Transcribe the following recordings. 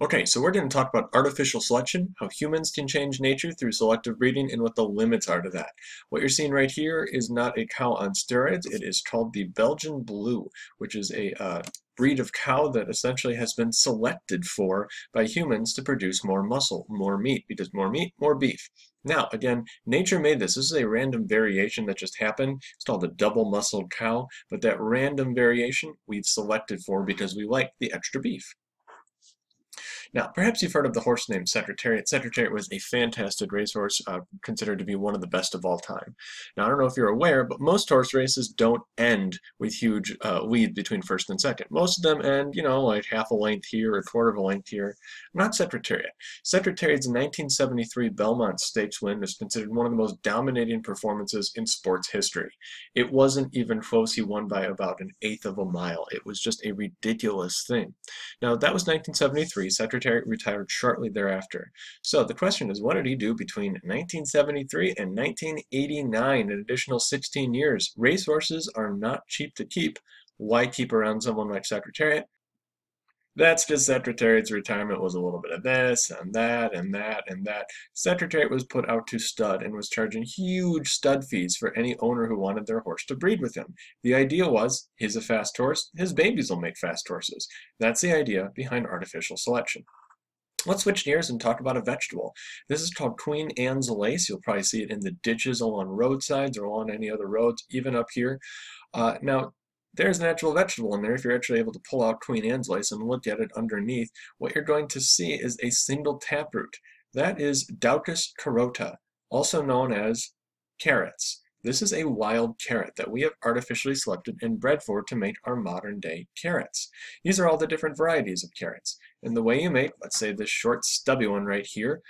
Okay, so we're going to talk about artificial selection, how humans can change nature through selective breeding, and what the limits are to that. What you're seeing right here is not a cow on steroids. It is called the Belgian Blue, which is a uh, breed of cow that essentially has been selected for by humans to produce more muscle, more meat, because more meat, more beef. Now, again, nature made this. This is a random variation that just happened. It's called a double-muscled cow, but that random variation we've selected for because we like the extra beef. Now, perhaps you've heard of the horse named Secretariat. Secretariat was a fantastic racehorse, uh, considered to be one of the best of all time. Now, I don't know if you're aware, but most horse races don't end with huge uh, between first and second. Most of them end, you know, like half a length here, a quarter of a length here. Not Secretariat. Secretariat's 1973 Belmont Stakes win is considered one of the most dominating performances in sports history. It wasn't even close. He won by about an eighth of a mile. It was just a ridiculous thing. Now, that was 1973. Secretariat retired shortly thereafter. So the question is, what did he do between 1973 and 1989, an additional 16 years? Racehorses are not cheap to keep. Why keep around someone like Secretariat? That's just Secretariat's retirement was a little bit of this and that and that and that. Secretariat was put out to stud and was charging huge stud fees for any owner who wanted their horse to breed with him. The idea was, he's a fast horse, his babies will make fast horses. That's the idea behind artificial selection. Let's switch gears and talk about a vegetable. This is called Queen Anne's lace. You'll probably see it in the ditches along roadsides or along any other roads, even up here. Uh, now, there's an actual vegetable in there. If you're actually able to pull out Queen Anne's lace and look at it underneath, what you're going to see is a single taproot. That is Daucus carota, also known as carrots. This is a wild carrot that we have artificially selected and bred for to make our modern day carrots. These are all the different varieties of carrots. And the way you make, let's say this short stubby one right here,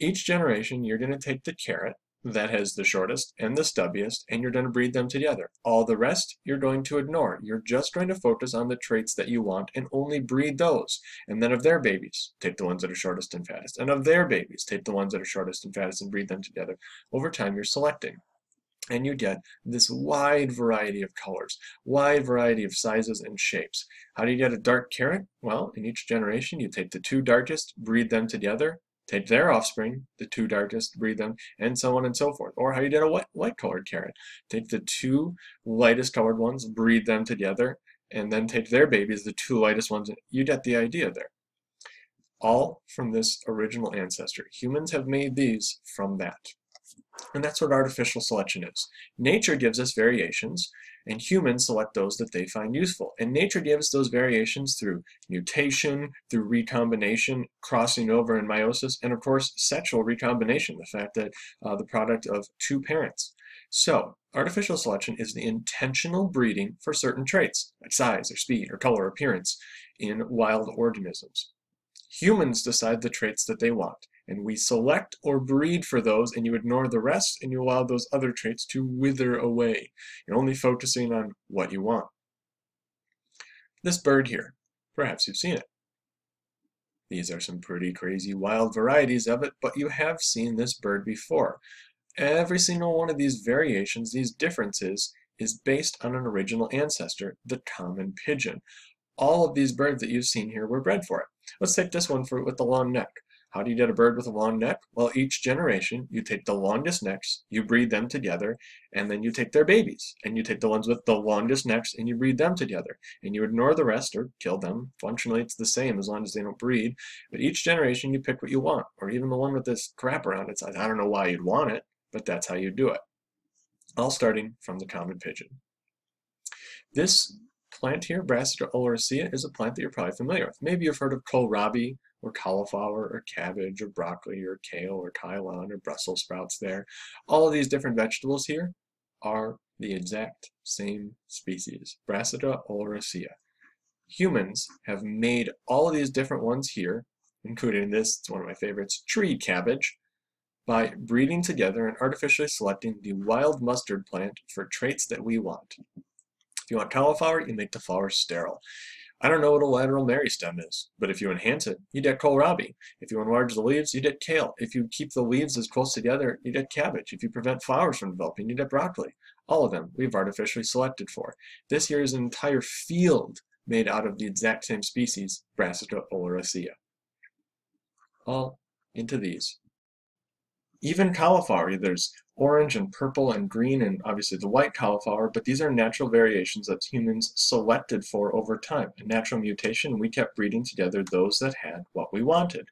each generation you're going to take the carrot that has the shortest and the stubbiest, and you're going to breed them together. All the rest, you're going to ignore. You're just going to focus on the traits that you want and only breed those. And then of their babies, take the ones that are shortest and fattest. And of their babies, take the ones that are shortest and fattest and breed them together. Over time, you're selecting. And you get this wide variety of colors, wide variety of sizes and shapes. How do you get a dark carrot? Well, in each generation, you take the two darkest, breed them together, take their offspring, the two darkest, breed them, and so on and so forth. Or how you did a white, white colored carrot. Take the two lightest colored ones, breed them together, and then take their babies, the two lightest ones. You get the idea there. All from this original ancestor. Humans have made these from that. And that's what artificial selection is. Nature gives us variations, and humans select those that they find useful. And nature gives those variations through mutation, through recombination, crossing over and meiosis, and of course sexual recombination, the fact that uh, the product of two parents. So, artificial selection is the intentional breeding for certain traits, like size or speed or color or appearance, in wild organisms. Humans decide the traits that they want and we select or breed for those and you ignore the rest and you allow those other traits to wither away. You're only focusing on what you want. This bird here, perhaps you've seen it. These are some pretty crazy wild varieties of it, but you have seen this bird before. Every single one of these variations, these differences, is based on an original ancestor, the common pigeon. All of these birds that you've seen here were bred for it. Let's take this one for with the long neck. How do you get a bird with a long neck? Well, each generation, you take the longest necks, you breed them together, and then you take their babies, and you take the ones with the longest necks, and you breed them together. And you ignore the rest or kill them. Functionally, it's the same as long as they don't breed. But each generation, you pick what you want, or even the one with this crap around it. I don't know why you'd want it, but that's how you do it. All starting from the common pigeon. This plant here, Brassica oleracea, is a plant that you're probably familiar with. Maybe you've heard of kohlrabi, or cauliflower or cabbage or broccoli or kale or kailan or Brussels sprouts there. All of these different vegetables here are the exact same species, Brassica oleracea. Humans have made all of these different ones here, including this, it's one of my favorites, tree cabbage, by breeding together and artificially selecting the wild mustard plant for traits that we want. If you want cauliflower, you make the flowers sterile. I don't know what a lateral meristem is, but if you enhance it, you get kohlrabi. If you enlarge the leaves, you get kale. If you keep the leaves as close together, you get cabbage. If you prevent flowers from developing, you get broccoli. All of them we've artificially selected for. This here is an entire field made out of the exact same species, Brassica oleracea. all into these. Even cauliflower, there's orange and purple and green and obviously the white cauliflower, but these are natural variations that humans selected for over time. A natural mutation, we kept breeding together those that had what we wanted.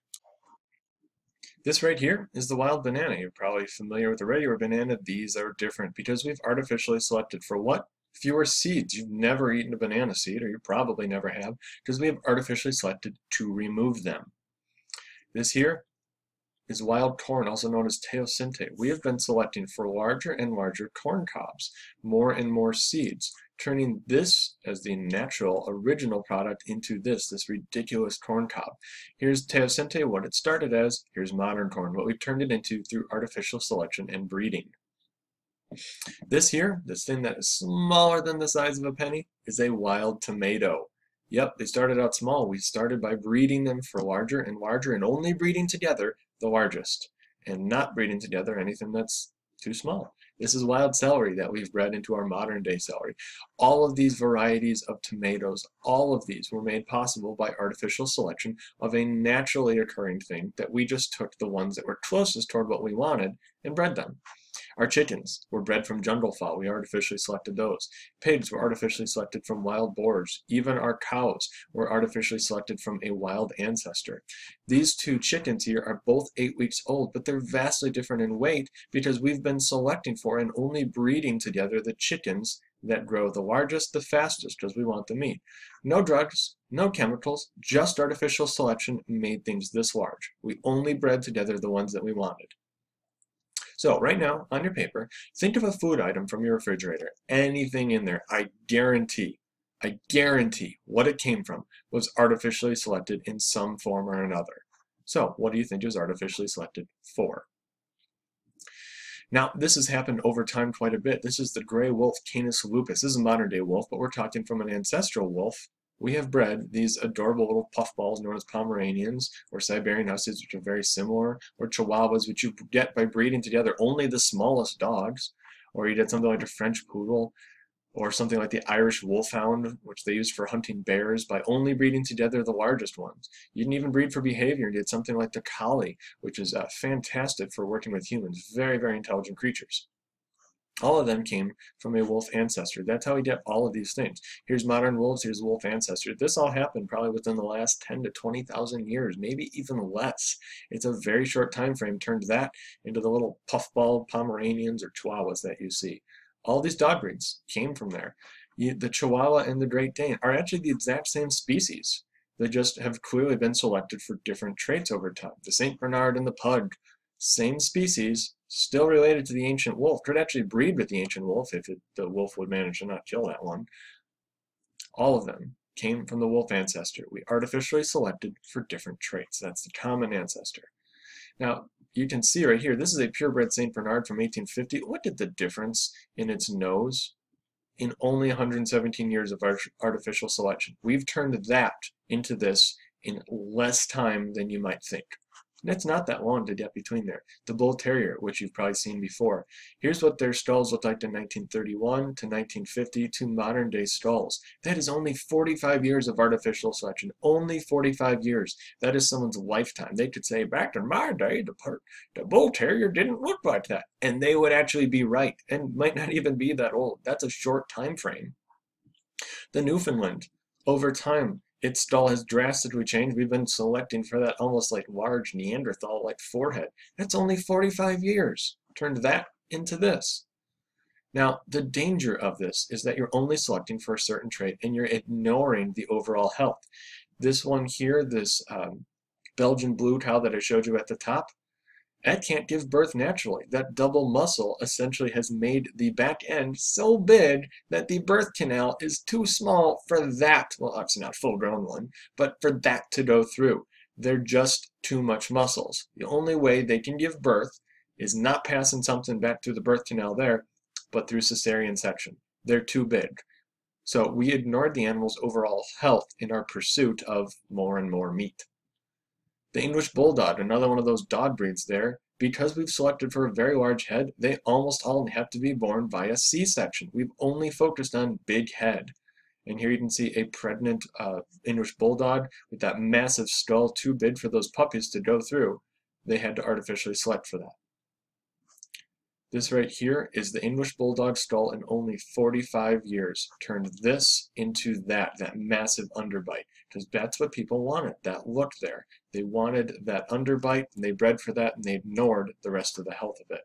This right here is the wild banana. You're probably familiar with the regular banana. These are different because we've artificially selected for what? Fewer seeds. You've never eaten a banana seed, or you probably never have, because we have artificially selected to remove them. This here is wild corn, also known as teosinte. We have been selecting for larger and larger corn cobs, more and more seeds, turning this as the natural original product into this, this ridiculous corn cob. Here's teosinte, what it started as. Here's modern corn, what we've turned it into through artificial selection and breeding. This here, this thing that is smaller than the size of a penny, is a wild tomato. Yep, they started out small. We started by breeding them for larger and larger and only breeding together the largest and not breeding together anything that's too small. This is wild celery that we've bred into our modern day celery. All of these varieties of tomatoes, all of these were made possible by artificial selection of a naturally occurring thing that we just took the ones that were closest toward what we wanted and bred them. Our chickens were bred from jungle fowl. We artificially selected those. Pigs were artificially selected from wild boars. Even our cows were artificially selected from a wild ancestor. These two chickens here are both eight weeks old, but they're vastly different in weight because we've been selecting for and only breeding together the chickens that grow the largest, the fastest, because we want the meat. No drugs, no chemicals, just artificial selection made things this large. We only bred together the ones that we wanted. So right now, on your paper, think of a food item from your refrigerator. Anything in there, I guarantee, I guarantee what it came from was artificially selected in some form or another. So what do you think it was artificially selected for? Now, this has happened over time quite a bit. This is the gray wolf, Canis lupus. This is a modern day wolf, but we're talking from an ancestral wolf we have bred these adorable little puffballs known as Pomeranians or Siberian Huskies, which are very similar, or Chihuahuas, which you get by breeding together only the smallest dogs, or you get something like a French Poodle, or something like the Irish Wolfhound, which they use for hunting bears, by only breeding together the largest ones. You didn't even breed for behavior and did something like the Collie, which is uh, fantastic for working with humans. Very, very intelligent creatures. All of them came from a wolf ancestor. That's how we get all of these things. Here's modern wolves, here's wolf ancestor. This all happened probably within the last 10 to 20,000 years, maybe even less. It's a very short time frame turned that into the little puffball Pomeranians or Chihuahuas that you see. All these dog breeds came from there. The Chihuahua and the Great Dane are actually the exact same species. They just have clearly been selected for different traits over time. The St. Bernard and the Pug, same species, still related to the ancient wolf, could actually breed with the ancient wolf if it, the wolf would manage to not kill that one. All of them came from the wolf ancestor. We artificially selected for different traits. That's the common ancestor. Now, you can see right here, this is a purebred St. Bernard from 1850. Look at the difference in its nose in only 117 years of artificial selection. We've turned that into this in less time than you might think. That's not that long to get between there. The Bull Terrier, which you've probably seen before. Here's what their stalls looked like in 1931 to 1950 to modern day stalls. That is only 45 years of artificial selection. Only 45 years. That is someone's lifetime. They could say, back in my day, the, the Bull Terrier didn't look like that. And they would actually be right and might not even be that old. That's a short time frame. The Newfoundland, over time, its stall has drastically changed. We've been selecting for that almost like large Neanderthal-like forehead. That's only 45 years. Turned that into this. Now, the danger of this is that you're only selecting for a certain trait and you're ignoring the overall health. This one here, this um, Belgian blue cow that I showed you at the top, that can't give birth naturally. That double muscle essentially has made the back end so big that the birth canal is too small for that, well obviously not full grown one, but for that to go through. They're just too much muscles. The only way they can give birth is not passing something back through the birth canal there, but through cesarean section. They're too big. So we ignored the animal's overall health in our pursuit of more and more meat. The English Bulldog, another one of those dog breeds there, because we've selected for a very large head, they almost all have to be born via C-section. We've only focused on big head. And here you can see a pregnant uh, English Bulldog with that massive skull too big for those puppies to go through. They had to artificially select for that. This right here is the English Bulldog skull in only 45 years. Turned this into that, that massive underbite, because that's what people wanted, that look there. They wanted that underbite, and they bred for that, and they ignored the rest of the health of it.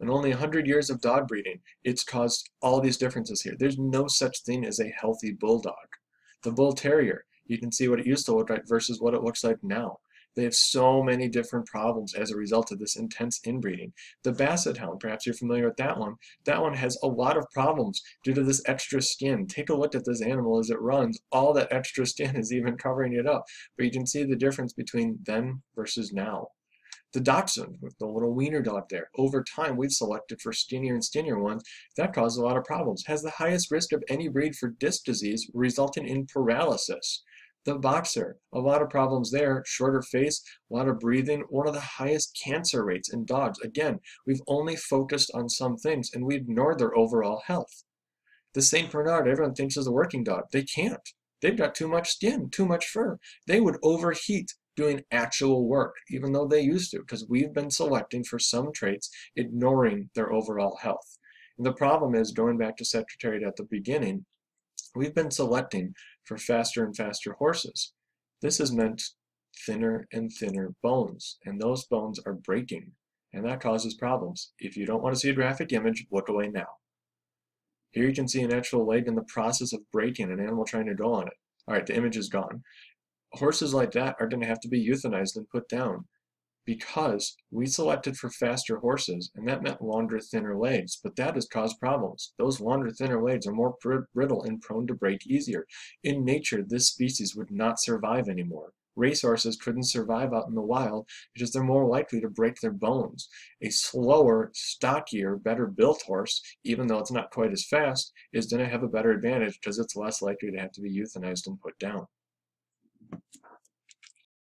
In only 100 years of dog breeding, it's caused all these differences here. There's no such thing as a healthy bulldog. The bull terrier, you can see what it used to look like versus what it looks like now. They have so many different problems as a result of this intense inbreeding. The Basset Hound, perhaps you're familiar with that one, that one has a lot of problems due to this extra skin. Take a look at this animal as it runs. All that extra skin is even covering it up. But you can see the difference between then versus now. The Dachshund, with the little wiener dog there, over time we've selected for skinnier and skinnier ones. That causes a lot of problems. Has the highest risk of any breed for disc disease, resulting in paralysis. The boxer, a lot of problems there, shorter face, a lot of breathing, one of the highest cancer rates in dogs. Again, we've only focused on some things and we ignored their overall health. The St. Bernard, everyone thinks is a working dog. They can't. They've got too much skin, too much fur. They would overheat doing actual work, even though they used to, because we've been selecting for some traits, ignoring their overall health. And the problem is, going back to Secretariat at the beginning, we've been selecting for faster and faster horses. This has meant thinner and thinner bones, and those bones are breaking, and that causes problems. If you don't want to see a graphic image, look away now. Here you can see an actual leg in the process of breaking, an animal trying to go on it. All right, the image is gone. Horses like that are going to have to be euthanized and put down because we selected for faster horses, and that meant longer, thinner legs, but that has caused problems. Those longer, thinner legs are more brittle and prone to break easier. In nature, this species would not survive anymore. Racehorses couldn't survive out in the wild because they're more likely to break their bones. A slower, stockier, better built horse, even though it's not quite as fast, is going to have a better advantage because it's less likely to have to be euthanized and put down.